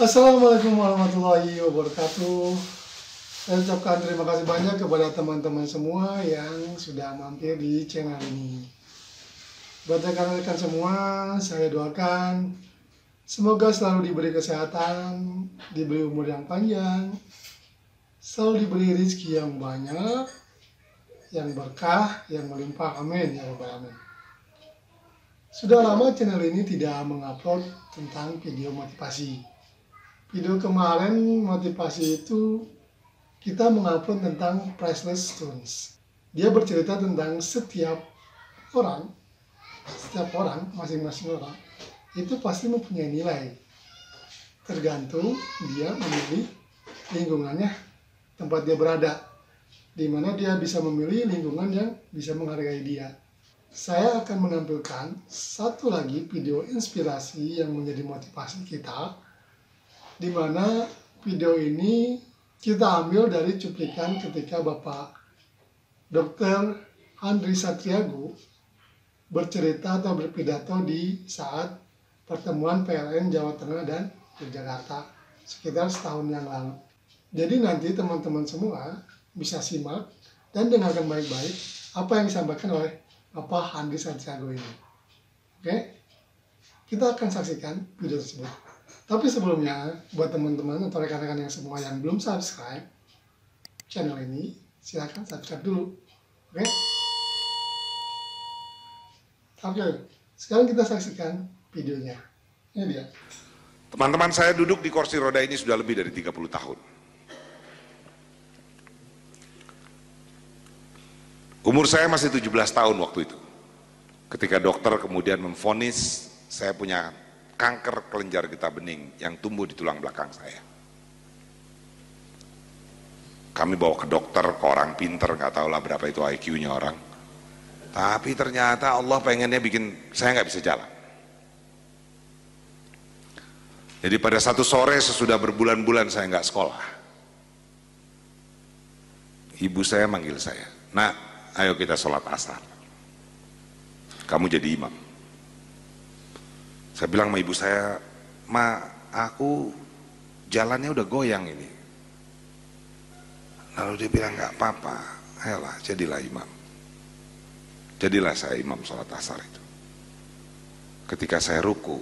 Assalamualaikum warahmatullahi wabarakatuh. Saya ucapkan terima kasih banyak kepada teman-teman semua yang sudah mampir di channel ini. Buat rekan-rekan semua, saya doakan semoga selalu diberi kesehatan, diberi umur yang panjang, selalu diberi rezeki yang banyak, yang berkah, yang melimpah. Amin ya rabbal alamin. Sudah lama channel ini tidak mengupload tentang video motivasi. Video kemarin motivasi itu kita mengupload tentang priceless stones. Dia bercerita tentang setiap orang, setiap orang, masing-masing orang, itu pasti mempunyai nilai. Tergantung dia memilih lingkungannya, tempat dia berada, di mana dia bisa memilih lingkungan yang bisa menghargai dia saya akan menampilkan satu lagi video inspirasi yang menjadi motivasi kita di mana video ini kita ambil dari cuplikan ketika Bapak Dr. Andri Satriago bercerita atau berpidato di saat pertemuan PLN Jawa Tengah dan Yogyakarta sekitar setahun yang lalu. Jadi nanti teman-teman semua bisa simak dan dengarkan baik-baik apa yang disampaikan oleh apa Andi Santiago ini. Oke? Kita akan saksikan video tersebut. Tapi sebelumnya, buat teman-teman atau rekan-rekan yang semua yang belum subscribe channel ini, silahkan subscribe dulu. Oke? Oke, sekarang kita saksikan videonya. Ini dia. Teman-teman saya duduk di kursi roda ini sudah lebih dari 30 tahun. Umur saya masih 17 tahun waktu itu. Ketika dokter kemudian memfonis saya punya kanker kelenjar getah bening yang tumbuh di tulang belakang saya. Kami bawa ke dokter, ke orang pinter, nggak tahu lah berapa itu IQ-nya orang. Tapi ternyata Allah pengennya bikin saya nggak bisa jalan. Jadi pada satu sore sesudah berbulan-bulan saya nggak sekolah, ibu saya manggil saya, nak ayo kita sholat asar. Kamu jadi imam. Saya bilang sama ibu saya, ma aku jalannya udah goyang ini. Lalu dia bilang nggak apa-apa, ayolah jadilah imam. Jadilah saya imam sholat asar itu. Ketika saya ruku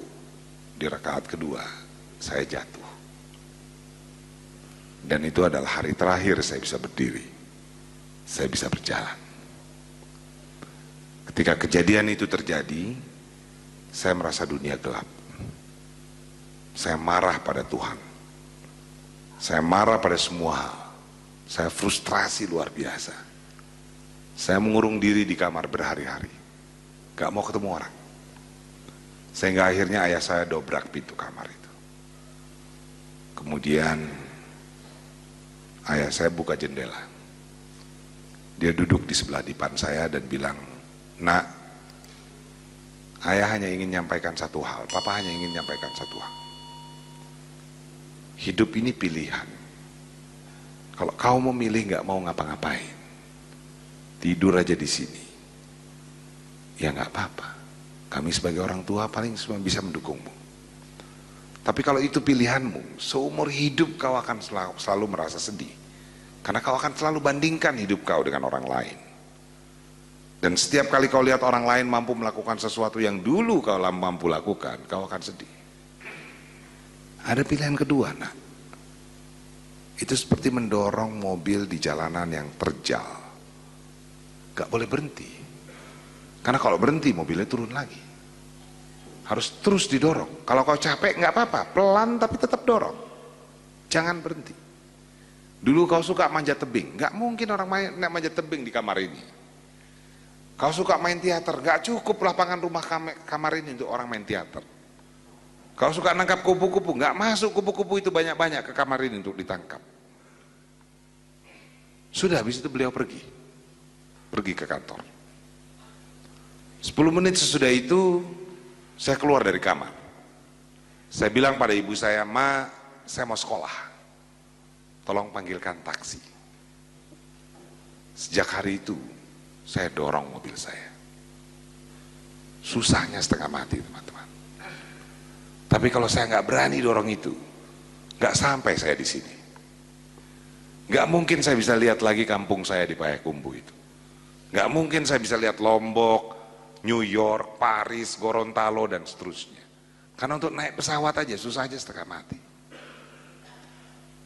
di rakaat kedua, saya jatuh. Dan itu adalah hari terakhir saya bisa berdiri. Saya bisa berjalan. Ketika kejadian itu terjadi, saya merasa dunia gelap. Saya marah pada Tuhan. Saya marah pada semua hal. Saya frustrasi luar biasa. Saya mengurung diri di kamar berhari-hari. Gak mau ketemu orang. Sehingga akhirnya ayah saya dobrak pintu kamar itu. Kemudian ayah saya buka jendela. Dia duduk di sebelah dipan saya dan bilang, Nak, ayah hanya ingin menyampaikan satu hal, papa hanya ingin menyampaikan satu hal. Hidup ini pilihan. Kalau kau memilih nggak mau ngapa-ngapain, tidur aja di sini, ya nggak apa-apa. Kami sebagai orang tua paling semua bisa mendukungmu. Tapi kalau itu pilihanmu, seumur hidup kau akan selalu, selalu merasa sedih. Karena kau akan selalu bandingkan hidup kau dengan orang lain. Dan setiap kali kau lihat orang lain mampu melakukan sesuatu yang dulu kau mampu lakukan, kau akan sedih. Ada pilihan kedua, nak. Itu seperti mendorong mobil di jalanan yang terjal. Gak boleh berhenti. Karena kalau berhenti mobilnya turun lagi. Harus terus didorong. Kalau kau capek nggak apa-apa, pelan tapi tetap dorong. Jangan berhenti. Dulu kau suka manjat tebing, nggak mungkin orang main manjat tebing di kamar ini. Kau suka main teater, gak cukup lapangan rumah kamar ini untuk orang main teater. Kau suka nangkap kupu-kupu, gak masuk kupu-kupu itu banyak-banyak ke kamar ini untuk ditangkap. Sudah, habis itu beliau pergi. Pergi ke kantor. 10 menit sesudah itu, saya keluar dari kamar. Saya bilang pada ibu saya, Ma, saya mau sekolah. Tolong panggilkan taksi. Sejak hari itu, saya dorong mobil saya. Susahnya setengah mati teman-teman. Tapi kalau saya nggak berani dorong itu, Gak sampai saya di sini. Gak mungkin saya bisa lihat lagi kampung saya di Payakumbu itu. Gak mungkin saya bisa lihat Lombok, New York, Paris, Gorontalo, dan seterusnya. Karena untuk naik pesawat aja susah aja setengah mati.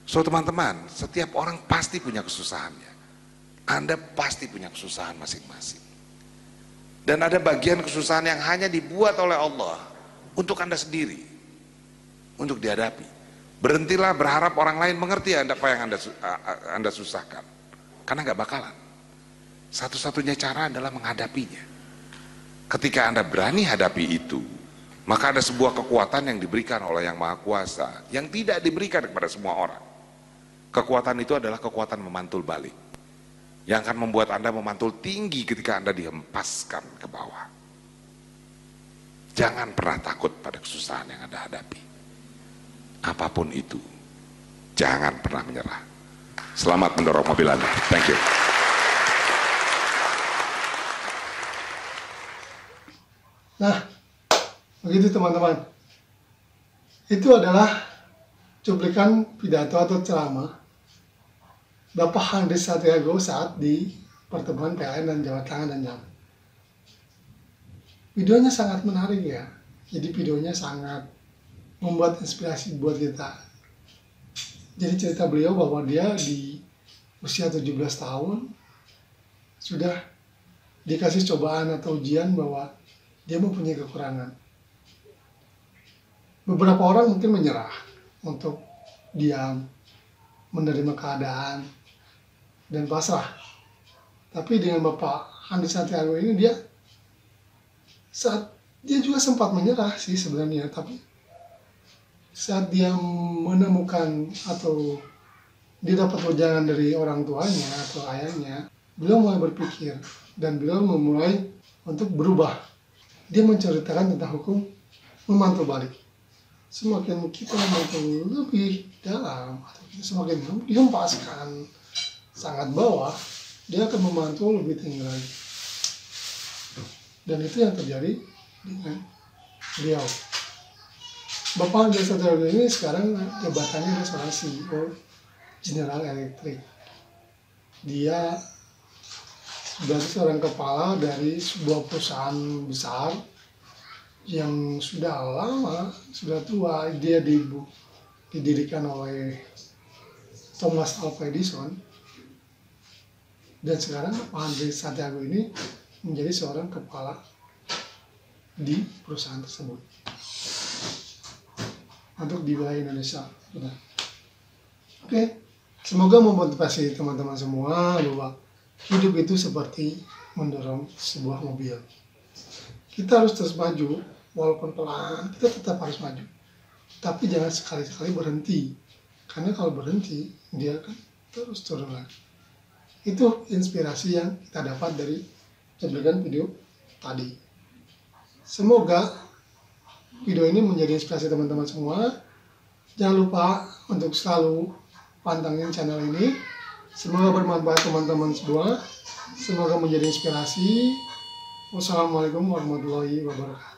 So teman-teman, setiap orang pasti punya kesusahannya. Anda pasti punya kesusahan masing-masing. Dan ada bagian kesusahan yang hanya dibuat oleh Allah untuk Anda sendiri. Untuk dihadapi. Berhentilah berharap orang lain mengerti anda apa yang anda, anda susahkan. Karena nggak bakalan. Satu-satunya cara adalah menghadapinya. Ketika anda berani hadapi itu, maka ada sebuah kekuatan yang diberikan oleh yang maha kuasa, yang tidak diberikan kepada semua orang. Kekuatan itu adalah kekuatan memantul balik. Yang akan membuat anda memantul tinggi ketika anda dihempaskan ke bawah. Jangan pernah takut pada kesusahan yang anda hadapi apa pun itu. Jangan pernah menyerah. Selamat mendorong mobil Anda. Thank you. Nah, begitu teman-teman. Itu adalah cuplikan pidato atau ceramah Bapak Handis Santiago saat di pertemuan PLN dan Jawa Tengah dan Jam. Videonya sangat menarik ya. Jadi videonya sangat membuat inspirasi buat kita. Jadi cerita beliau bahwa dia di usia 17 tahun sudah dikasih cobaan atau ujian bahwa dia mempunyai kekurangan. Beberapa orang mungkin menyerah untuk diam, menerima keadaan, dan pasrah. Tapi dengan Bapak Andi Santiago ini dia saat dia juga sempat menyerah sih sebenarnya, tapi saat dia menemukan atau dia dapat wejangan dari orang tuanya atau ayahnya, beliau mulai berpikir dan beliau memulai untuk berubah. Dia menceritakan tentang hukum memantul balik. Semakin kita memantul lebih dalam atau kita semakin dihempaskan sangat bawah, dia akan memantul lebih tinggi lagi. Dan itu yang terjadi dengan beliau. Bapak Jasa Dargo ini sekarang jabatannya adalah seorang CEO General Electric. Dia sebagai seorang kepala dari sebuah perusahaan besar yang sudah lama, sudah tua, dia dibu, didirikan oleh Thomas Alva Edison. Dan sekarang Pak Andre Santiago ini menjadi seorang kepala di perusahaan tersebut untuk di wilayah Indonesia. Oke, semoga memotivasi teman-teman semua bahwa hidup itu seperti mendorong sebuah mobil. Kita harus terus maju, walaupun pelan, kita tetap harus maju. Tapi jangan sekali-sekali berhenti, karena kalau berhenti, dia akan terus turun lagi. Itu inspirasi yang kita dapat dari cuplikan video tadi. Semoga video ini menjadi inspirasi teman-teman semua. Jangan lupa untuk selalu pantengin channel ini. Semoga bermanfaat teman-teman semua. Semoga menjadi inspirasi. Wassalamualaikum warahmatullahi wabarakatuh.